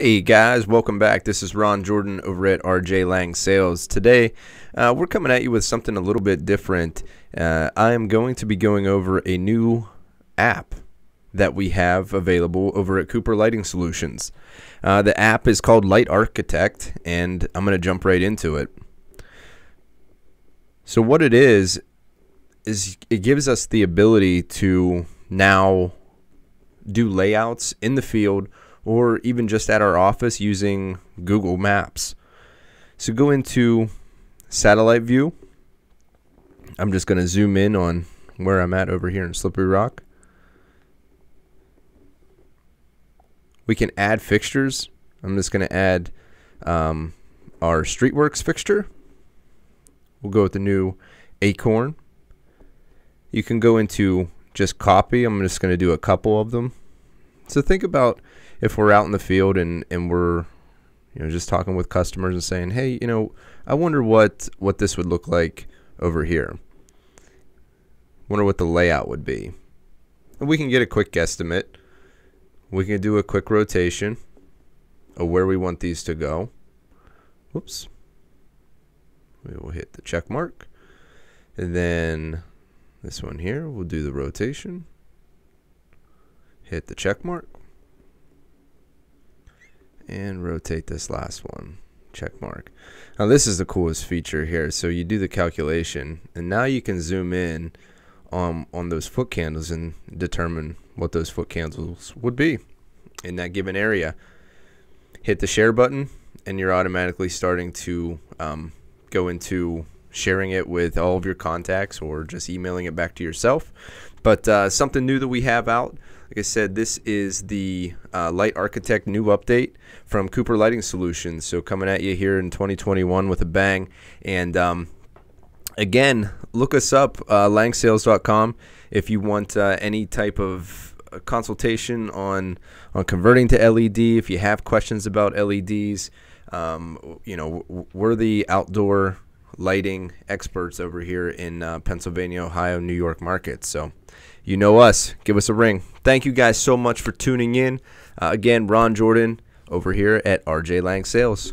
Hey guys, welcome back. This is Ron Jordan over at RJ Lang Sales. Today, uh, we're coming at you with something a little bit different. Uh, I am going to be going over a new app that we have available over at Cooper Lighting Solutions. Uh, the app is called Light Architect, and I'm going to jump right into it. So, what it is, is it gives us the ability to now do layouts in the field or even just at our office using Google Maps. So go into satellite view. I'm just going to zoom in on where I'm at over here in Slippery Rock. We can add fixtures. I'm just going to add um, our Streetworks fixture. We'll go with the new Acorn. You can go into just copy. I'm just going to do a couple of them. So think about if we're out in the field and, and we're you know just talking with customers and saying, hey, you know, I wonder what what this would look like over here. Wonder what the layout would be. And we can get a quick guesstimate. We can do a quick rotation of where we want these to go. Whoops. We will hit the check mark. And then this one here, we'll do the rotation. Hit the check mark and rotate this last one check mark. Now this is the coolest feature here. So you do the calculation and now you can zoom in on on those foot candles and determine what those foot candles would be. In that given area hit the share button and you're automatically starting to um, go into sharing it with all of your contacts or just emailing it back to yourself but uh, something new that we have out like I said, this is the uh, Light Architect new update from Cooper Lighting Solutions. So coming at you here in 2021 with a bang. And um, again, look us up, uh, langsales.com, if you want uh, any type of uh, consultation on on converting to LED. If you have questions about LEDs, um, you know we're the outdoor lighting experts over here in uh, Pennsylvania, Ohio, New York markets. So you know us. Give us a ring. Thank you guys so much for tuning in. Uh, again, Ron Jordan over here at RJ Lang Sales.